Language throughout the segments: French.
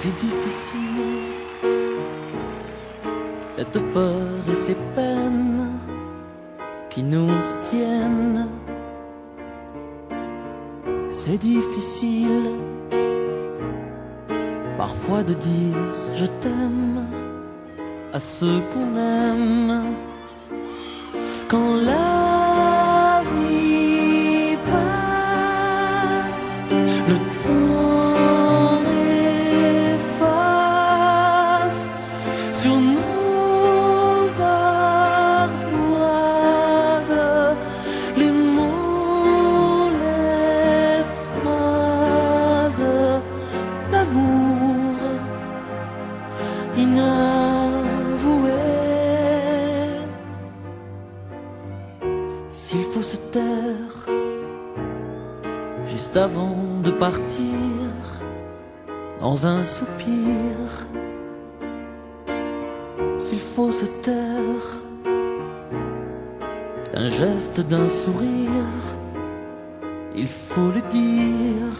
c'est difficile. Cette peur et ces peines qui nous retiennent, c'est difficile. Parfois de dire je t'aime à ceux qu'on aime. Sur nos ardoises les mots, les phrases d'amour inavouées. S'il faut se taire juste avant de partir dans un soupir, s'il faut se taire. D'un geste, d'un sourire, il faut le dire,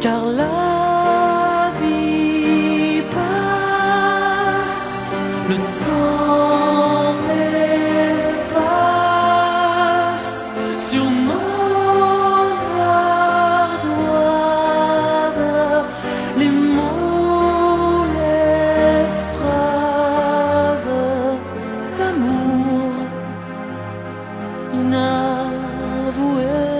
car la vie passe, le temps avouer